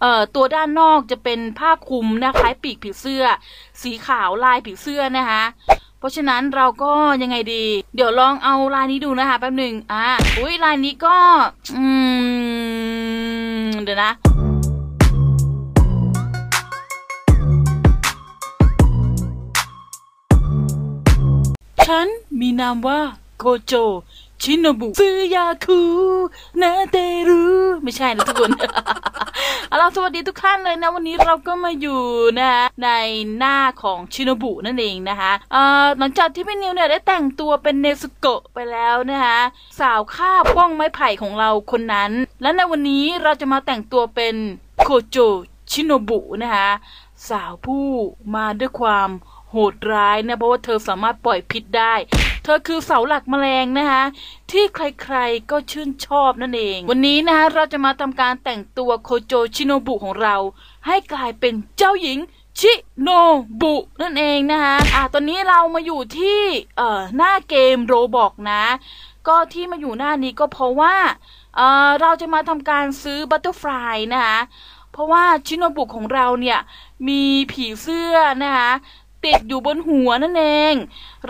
เอ่อตัวด้านนอกจะเป็นผ้าคลุมนะคล้ายปีกผีเสื้อ สีขาวลายผีเสื้อนะคะ เพราะฉะนั้นเราก็ยังไงดี เดี๋ยวลองเอาลายนี้ดูนะคะแป๊บหนึ่งอ่าอุ้ยลายนี้ก็ อืม เดี๋ยวนะฉันมีนามว่าโกโจ ชินโนบุซึยาคุนาเตรุไม่ใช่นะทุกคน เอาล่ะสวัสดีทุกท่านเลยนะ วันนี้เราก็มาอยู่นะในหน้าของชินโนบุนั่นเองนะคะเอ่อหลังจากที่พี่นิวเนี่ยได้แต่งตัวเป็นเนสโกะไปแล้วนะคะสาวข้าบป้องไม้ไผ่ของเราคนนั้น และในวันนี้เราจะมาแต่งตัวเป็นโคโจชิโนบุนะคะสาวผู้มาด้วยความโหดร้ายนะเพราะว่าเธอสามารถปล่อยพิษได้ เธอคือเสาหลักแมลงนะคะ ที่ใครๆก็ชื่นชอบนั่นเอง วันนี้นะคะเราจะมาทำการแต่งตัวโคโจชิโนบุของเรา ให้กลายเป็นเจ้าหญิงชิโนบุนั่นเองนะคะอะตอนนี้เรามาอยู่ที่เอ่อหน้าเกม Roblox นะ ก็ที่มาอยู่หน้านี้ก็เพราะว่าเอ่อเราจะมาทำการซื้อ butterfly นะคะ เพราะว่าชิโนบุของเราเนี่ยมีผีเสื้อนะคะ ติดอยู่บนหัวนั่นเอง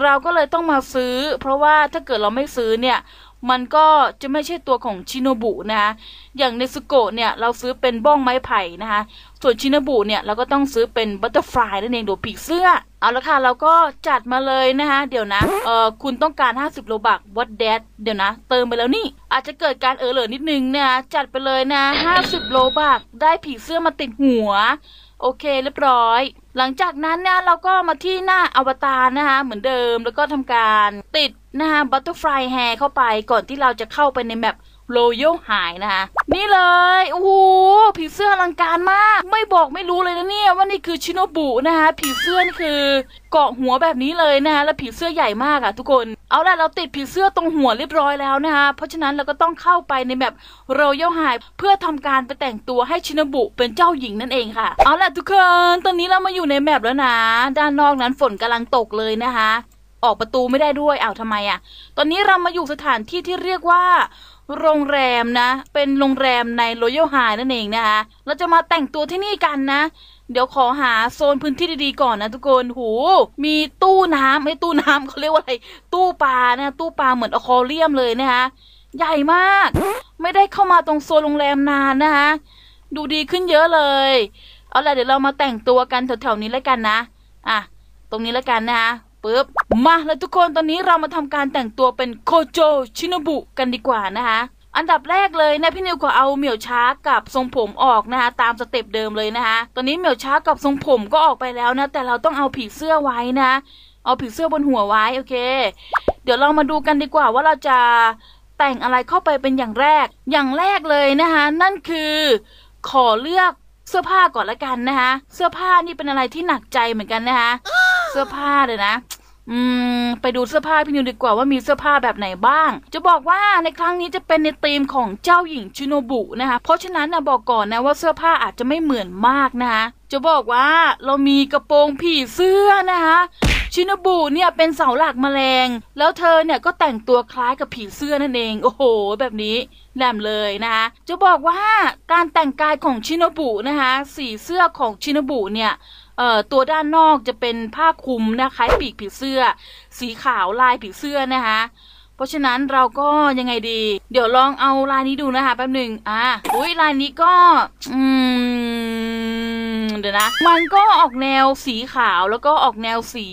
เราก็เลยต้องมาซื้อ เพราะว่าถ้าเกิดเราไม่ซื้อเนี่ยมันก็จะไม่ใช่ตัวของชิโนบุนะคะอย่างเนสโกะเนี่ยเราซื้อเป็นบ้องไม้ไผ่นะคะส่วนชิโนบุเนี่ยเราก็ต้องซื้อเป็น butterfly นั่นเองโดยผีเสื้อ เอาละค่ะเราก็จัดมาเลยนะคะเดี๋ยวนะเออคุณต้องการ 50 Robux what that เดี๋ยวนะ เติมไปแล้วนี่ อาจจะเกิดการเออเหลือนิดนึงนะคะจัดไปเลยนะ 50 Robux ได้ผีเสื้อมาติดหัว โอเคเรียบร้อย หลังจากนั้นเนี่ยเราก็มาที่หน้าอวตารนะคะ เหมือนเดิมแล้วก็ทำการติดนะคะ butterfly hair เข้าไปก่อนที่เราจะเข้าไปใน map Royale High นะคะนี่เลยโอ้โหผีเสื้ออลังการมาก ไม่บอกไม่รู้เลยนะเนี่ยว่านี่คือชิโนบุนะคะผีเสื้อนี่คือเกาะหัวแบบนี้เลยนะคะแล้วผีเสื้อใหญ่มากอะทุกคน เอาล่ะเราติดผีเสื้อตรงหัวเรียบร้อยแล้วนะคะเพราะฉะนั้นเราก็ต้องเข้าไปใน mapโรโยหายเพื่อทำการไปแต่งตัวให้ชิโนบุเป็นเจ้าหญิงนั่นเองค่ะ เอาล่ะทุกคนตอนนี้เรามาอยู่ในแมปแล้วนะด้านนอกนั้นฝนกำลังตกเลยนะคะออกประตูไม่ได้ด้วยอ้าวทำไมอะตอนนี้เรามาอยู่สถานที่ที่เรียกว่า โรงแรมนะ เป็นโรงแรมในโรยัลไฮนั่นเองนะคะ เราจะมาแต่งตัวที่นี่กันนะ เดี๋ยวขอหาโซนพื้นที่ดีๆก่อนนะทุกคนหูมีตู้น้ำไม่ตู้น้ำเขาเรียกว่าอะไร ตู้ปลานะ ตู้ปลาเหมือนอควาเรียมเลยนะคะ ใหญ่มาก ไม่ได้เข้ามาตรงโซนโรงแรมนานนะคะ ดูดีขึ้นเยอะเลย เอาล่ะเดี๋ยวเรามาแต่งตัวกันแถวๆนี้แล้วกันนะ อะ ตรงนี้แล้วกันนะคะ ปึ๊บ มาแล้วทุกคนตอนนี้เรามาทำการแต่งตัวเป็นโคโจชินบุกันดีกว่านะคะอันดับแรกเลยนะพี่นิวก็เอาเหมี่ยวช้ากับทรงผมออกนะคะตามสเต็ปเดิมเลยนะคะตอนนี้เหมี่ยวช้ากับทรงผมก็ออกไปแล้วนะ แต่เราต้องเอาผีเสื้อไว้นะ เอาผีเสื้อบนหัวไว้โอเค เดี๋ยวเรามาดูกันดีกว่าว่าเราจะแต่งอะไรเข้าไปเป็นอย่างแรก อย่างแรกเลยนะคะนั่นคือขอเลือกเสื้อผ้าก่อนละกันนะคะเสื้อผ้านี่เป็นอะไรที่หนักใจเหมือนกันนะคะเสื้อผ้าเลยนะ อืม ไปดูเสื้อผ้าพี่นิวดีกว่าว่ามีเสื้อผ้าแบบไหนบ้าง จะบอกว่าในครั้งนี้จะเป็นในธีมของเจ้าหญิงชิโนบุนะคะ เพราะฉะนั้นนะบอกก่อนนะว่าเสื้อผ้าอาจจะไม่เหมือนมากนะคะ จะบอกว่าเรามีกระโปรงผีเสื้อนะคะชินบุเนี่ยเป็นเสาหลักแมลง แล้วเธอเนี่ยก็แต่งตัวคล้ายกับผีเสื้อนั่นเอง โอ้โห แบบนี้แหลมเลยนะคะจะบอกว่าการแต่งกายของชินบุนะคะ สีเสื้อของชินบุเนี่ย เอ่อตัวด้านนอกจะเป็นผ้าคลุมนะคล้ายปีกผีเสื้อ สีขาวลายผีเสื้อนะคะเพราะฉะนั้นเราก็ยังไงดี เดี๋ยวลองเอาลายนี้ดูนะคะแป๊บหนึ่งอะอุ้ยลายนี้ก็ อืม เดี๋ยวนะ มันก็ออกแนวสีขาวแล้วก็ออกแนวสี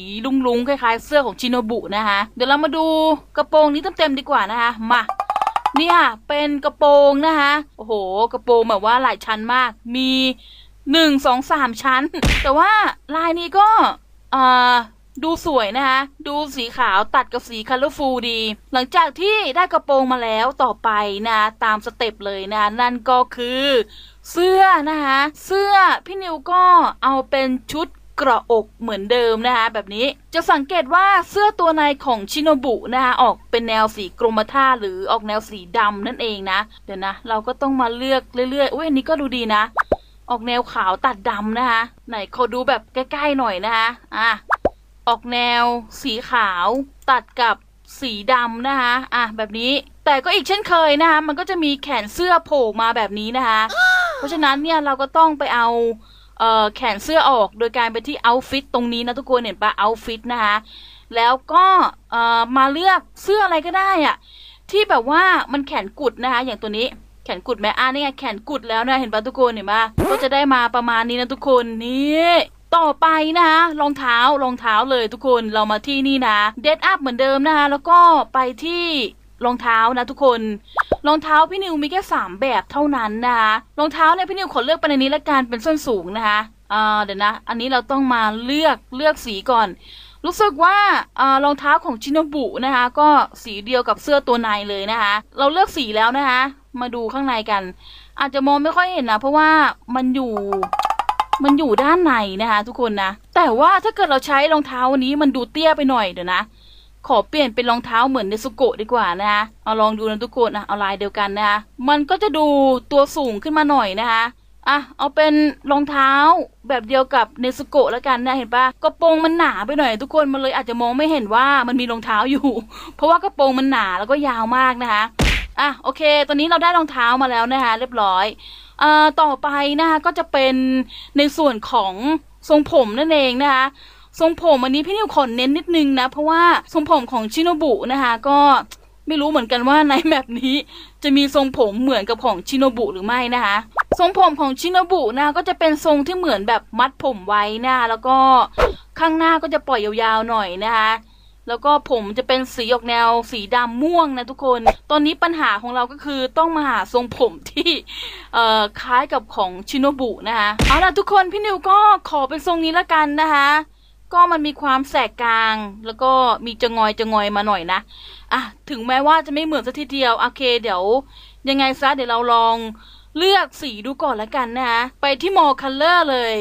รุ้งๆคล้ายๆ เสื้อของชิโนบุนะคะ เดี๋ยวเรามาดูกระโปรงนี้เต็มๆดีกว่านะคะ มา เนี่ยเป็นกระโปรงนะคะ โอ้โห กระโปรงแบบว่าหลายชั้นมาก มี หนึ่งสองสามชั้น แต่ว่าลายนี้ก็อ่าดูสวยนะคะ ดูสีขาวตัดกับสี colorful ดี หลังจากที่ได้กระโปรงมาแล้วต่อไปนะ ตามสเต็ปเลยนะ นั่นก็คือ เสื้อนะคะ เสื้อพี่นิวก็เอาเป็นชุดเกราะอกเหมือนเดิมนะคะแบบนี้จะสังเกตว่าเสื้อตัวในของชิโนบุนะคะออกเป็นแนวสีกรมท่าหรือออกแนวสีดำนั่นเองนะ เดี๋ยวนะ เราก็ต้องมาเลือกเรื่อยๆอุ้ยอันนี้ก็ดูดีนะ ออกแนวขาวตัดดำนะคะ ไหนขอดูแบบใกล้ๆหน่อยนะคะอะออกแนวสีขาวตัดกับสีดำนะคะอะแบบนี้แต่ก็อีกเช่นเคยนะคะ มันก็จะมีแขนเสื้อโผล่มาแบบนี้นะคะ เพราะฉะนั้นเนี่ยเราก็ต้องไปเอาเอ่อแขนเสื้อออกโดยการไปที่เอาฟิตตรงนี้นะทุกคนเห็นปะเอาฟิตนะคะ แล้วก็เอ่อมาเลือกเสื้ออะไรก็ได้อะที่แบบว่ามันแขนกุดนะคะ อย่างตัวนี้ แขนกุดไหมอ่านี่ไงแขนกุดแล้วนะเห็นปะทุกคนเห็นปะก็จะได้มาประมาณนี้นะทุกคนนี่ต่อไปนะคะรองเท้ารองเท้าเลยทุกคนเรามาที่นี่นะเดดอัพเหมือนเดิมนะคะแล้วก็ไปที่รองเท้านะทุกคนรองเท้าพี่นิวมีแค่สามแบบเท่านั้นนะคะรองเท้าเนี่ยพี่นิวขอเลือกไปในนี้ละกันเป็นส้นสูงนะคะอ่าเดี๋ยวนะ อันนี้เราต้องมาเลือกเลือกสีก่อน รู้สึกว่าอรองเท้าของชินโนบุนะคะก็สีเดียวกับเสื้อตัวในเลยนะคะ เราเลือกสีแล้วนะคะ มาดูข้างในกัน อาจจะมองไม่ค่อยเห็นนะเพราะว่ามันอยู่ มันอยู่ด้านในนะคะ ทุกคนนะ แต่ว่าถ้าเกิดเราใช้รองเท้านี้มันดูเตี้ยไปหน่อยเดี๋ยวนะ ขอเปลี่ยนเป็นรองเท้าเหมือนเนสุโกะดีกว่านะคะเอาลองดูนะทุกคนนะเอาลายเดียวกันนะคะมันก็จะดูตัวสูงขึ้นมาหน่อยนะคะอะเอาเป็นรองเท้าแบบเดียวกับเนสุโกะแล้วกันนะเห็นปะกระโปรงมันหนาไปหน่อย ทุกคนมันเลยอาจจะมองไม่เห็นว่ามันมีรองเท้าอยู่ เพราะว่ากระโปรงมันหนาแล้วก็ยาวมากนะคะ อะโอเค ตอนนี้เราได้รองเท้ามาแล้วนะคะ เรียบร้อยอ่อต่อไปนะคะก็จะเป็นในส่วนของทรงผมนั่นเองนะคะทรงผมอันนี้พี่นิวขอเน้นนิดนึงนะ เพราะว่าทรงผมของชิโนบุนะคะ ก็ไม่รู้เหมือนกันว่าในแบบนี้จะมีทรงผมเหมือนกับของชิโนบุหรือไม่นะคะ ทรงผมของชิโนบุนะก็จะเป็นทรงที่เหมือนแบบมัดผมไว้นะะแล้วก็ข้างหน้าก็จะปล่อยยาวๆหน่อยนะคะ แล้วก็ผมจะเป็นสีออกแนวสีดำม่วงนะทุกคน ตอนนี้ปัญหาของเราก็คือต้องมาหาทรงผมที่เอ่อคล้ายกับของชิโนบุนะคะเอาล่ะทุกคนพี่นิวก็ขอเป็นทรงนี้ละกันนะคะก็มันมีความแสกกลาง แล้วก็มีจะงอยจะงอยมาหน่อยนะอะถึงแม้ว่าจะไม่เหมือนสักทีเดียวโอเค เดี๋ยว ยังไงซะเดี๋ยวเราลอง เลือกสีดูก่อนละกันนะคะไปที่ more color เลย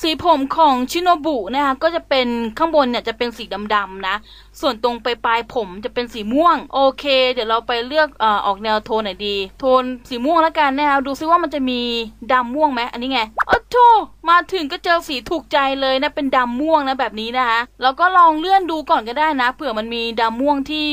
สีผมของชิโนบุนะคะก็จะเป็นข้างบนเนี่ยจะเป็นสีดำๆนะ ส่วนตรงปลายผมจะเป็นสีม่วง โอเค เดี๋ยวเราไปเลือกอ่อออกแนวโทนไหนดี โทนสีม่วงแล้วกันนะคะดูซิว่ามันจะมีดำม่วงไหมอันนี้ไงโอ้โธมาถึงก็เจอสีถูกใจเลยนะเป็นดำม่วงนะแบบนี้นะคะแล้วก็ลองเลื่อนดูก่อนก็ได้นะเผื่อมันมีดำม่วงที่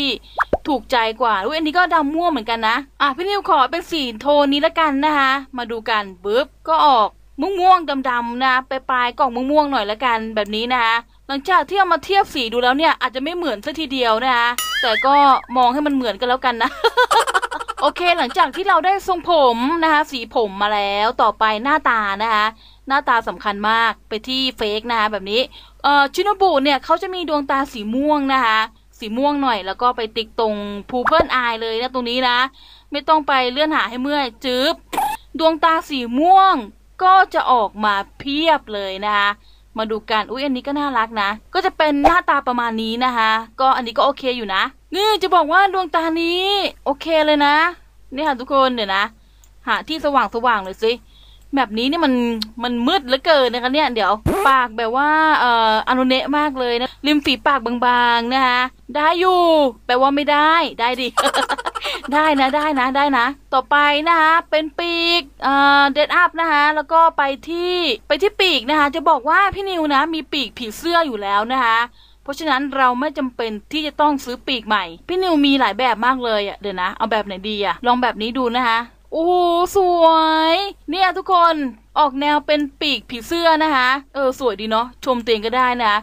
ถูกใจกว่าอุ้ยอันนี้ก็ดำม่วงเหมือนกันนะ อะพี่นิวขอเป็นสีโทนนี้ละกันนะคะ มาดูกันปึ๊บก็ออกม่วงม่วงๆดำๆนะปลายๆกล่องม่วงม่วงๆหน่อยละกันแบบนี้นะคะหลังจากที่เอามาเทียบสีดูแล้วเนี่ยอาจจะไม่เหมือนซะทีเดียวนะคะแต่ก็มองให้มันเหมือนกันแล้วกันนะ โอเคหลังจากที่เราได้ทรงผมนะคะสีผมมาแล้วต่อไปหน้าตานะคะหน้าตาสำคัญมากไปที่เฟกนะคะแบบนี้เอ่อชิโนบุเนี่ยเขาจะมีดวงตาสีม่วงนะคะ สีม่วงหน่อย แล้วก็ไปติ๊กตรงพูเพิลอายเลยนะตรงนี้นะ ไม่ต้องไปเลื่อนหาให้เมื่อยจืบดวงตาสีม่วงก็จะออกมาเพียบเลยนะคะมาดูกัน อุ้ยอันนี้ก็น่ารักนะ ก็จะเป็นหน้าตาประมาณนี้นะคะ ก็อันนี้ก็โอเคอยู่นะ นี่จะบอกว่าดวงตานี้ โอเคเลยนะ นี่ค่ะทุกคนเดี๋ยวนะ หาที่สว่างสว่างเลยสิ แบบนี้นี่มันมันมืดเหลือเกินนะคะเนี่ยเดี๋ยวปากแบบว่าเอ่ออนุเนะมากเลยนะริมฝีปากบางๆนะคะได้อยู่ แปลว่าไม่ได้ได้ดิ ได้นะได้นะได้นะ ต่อไปนะคะเป็นปีกเอ่อเดดอัพนะคะแล้วก็ไปที่ไปที่ปีกนะคะ จะบอกว่าพี่นิวนะ มีปีกผีเสื้ออยู่แล้วนะคะเพราะฉะนั้นเราไม่จำเป็นที่จะต้องซื้อปีกใหม่ พี่นิวมีหลายแบบมากเลยอะเดี๋ยวนะ เอาแบบไหนดีอะลองแบบนี้ดูนะคะ โอ้โหสวย เนี่ยทุกคนออกแนวเป็นปีกผีเสื้อนะคะ เออสวยดีเนาะชมเตียงก็ได้นะ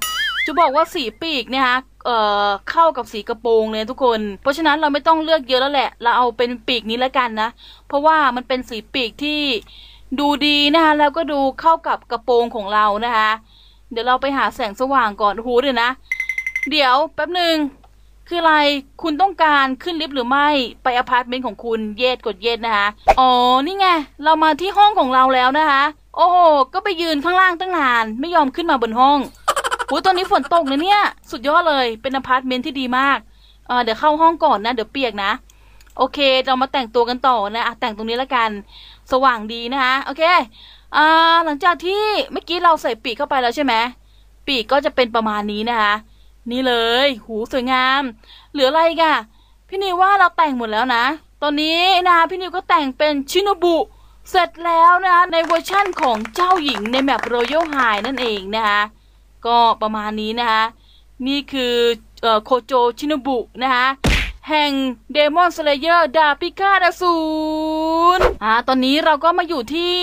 จะบอกว่าสีปีกเนี่ยฮะเอ่อเข้ากับสีกระโปรงเลยทุกคน เพราะฉะนั้นเราไม่ต้องเลือกเยอะแล้วแหละ เราเอาเป็นปีกนี้แล้วกันนะ เพราะว่ามันเป็นสีปีกที่ดูดีนะคะแล้วก็ดูเข้ากับกระโปรงของเรานะคะ เดี๋ยวเราไปหาแสงสว่างก่อนโอ้โหเดี๋ยวนะ เดี๋ยวแป๊บหนึ่ง คืออะไร คุณต้องการขึ้นลิฟต์หรือไม่ ไปอพาร์ตเมนต์ของคุณ เยดกดเยดนะคะ อ๋อ นี่ไง เรามาที่ห้องของเราแล้วนะคะ โอ้โห ก็ไปยืนข้างล่างตั้งนาน ไม่ยอมขึ้นมาบนห้องโอ้ตอนนี้ฝนตกนะเนี่ย สุดยอดเลย เป็นอพาร์ตเมนต์ที่ดีมากเเดี๋ยวเข้าห้องก่อนนะ เดี๋ยวเปียกนะ โอเค เรามาแต่งตัวกันต่อนะอะแต่งตรงนี้แล้วกัน สว่างดีนะคะ โอเคอหลังจากที่เมื่อกี้เราใส่ปีกเข้าไปแล้วใช่ไหมปีกก็จะเป็นประมาณนี้นะคะ นี่เลย หูสวยงาม เหลืออะไรกะพี่นิวว่าเราแต่งหมดแล้วนะ ตอนนี้นะพี่นิวก็แต่งเป็นชิโนบุ เสร็จแล้วนะในเวอร์ชั่นของเจ้าหญิงในแมป Royal High นั่นเองนะคะก็ประมาณนี้นะคะนี่คือออโคโจชิโนบุนะคะแห่ง Demon Slayer ดาบพิฆาตอสูรอ่าตอนนี้เราก็มาอยู่ที่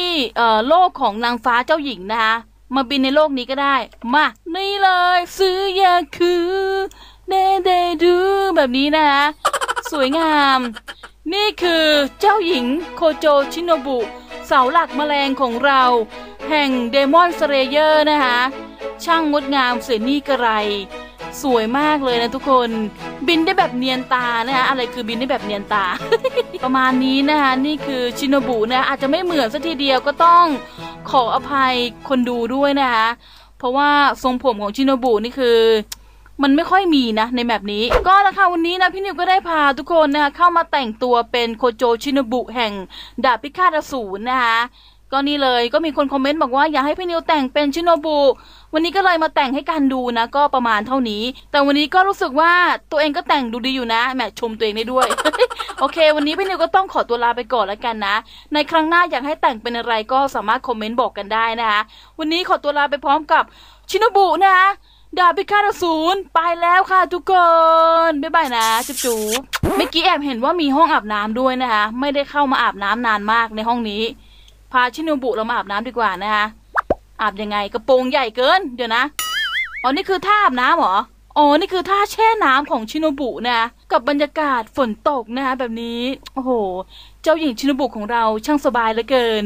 โลกของนางฟ้าเจ้าหญิงนะคะ มาบินในโลกนี้ก็ได้ มา นี่เลย ซื้อยาคือเดเดดูแบบนี้นะคะสวยงาม นี่คือเจ้าหญิงโคโจชิโนบุ เสาหลักแมลงของเรา แห่ง Demon Slayer นะคะ ช่างงดงามเสียนี่กระไร สวยมากเลยนะทุกคน บินได้แบบเนียนตานะคะอะไรคือบินได้แบบเนียนตา ประมาณนี้นะคะนี่คือชิโนบุนะอาจจะไม่เหมือนสักทีเดียวก็ต้องขออภัยคนดูด้วยนะคะเพราะว่าทรงผมของชินบุนี่คือมันไม่ค่อยมีนะในแบบนี้ ก็แล้วค่ะวันนี้นะพี่นิวก็ได้พาทุกคนนะคะเข้ามาแต่งตัวเป็นโคโจชินบุแห่งดาบพิฆาตอสูรนะคะ ก็นี่เลยก็มีคนคอมเมนต์บอกว่าอยากให้พี่นิวแต่งเป็นชินโนบุ วันนี้ก็เลยมาแต่งให้กันดูนะ ก็ประมาณเท่านี้ แต่วันนี้ก็รู้สึกว่าตัวเองก็แต่งดูดีอยู่นะแหมชมตัวเองได้ด้วย โอเค วันนี้พี่นิวก็ต้องขอตัวลาไปก่อนแล้วกันนะ ในครั้งหน้าอยากให้แต่งเป็นอะไรก็สามารถคอมเมนต์บอกกันได้นะคะ วันนี้ขอตัวลาไปพร้อมกับชินโนบุนะคะดาบพิฆาตอสูรไปแล้วค่ะทุกคน บ๊ายบายนะ จุ๊บจุ๊บเมื่อกี้แอบเห็นว่ามีห้องอาบน้ำด้วยนะคะ ไม่ได้เข้ามาอาบน้ำนานมากในห้องนี้ พาชิโนบุเรามาอาบน้ำดีกว่านะคะอาบยังไงกระโปรงใหญ่เกิน เดี๋ยวนะอ๋อนี่คือท่าอาบน้ำเหรออ๋อนี่คือท่าแช่น้ำของชิโนบุนะกับบรรยากาศฝนตกนะคะแบบนี้ โอ้โห เจ้าหญิงชิโนบุของเราช่างสบายเหลือเกิน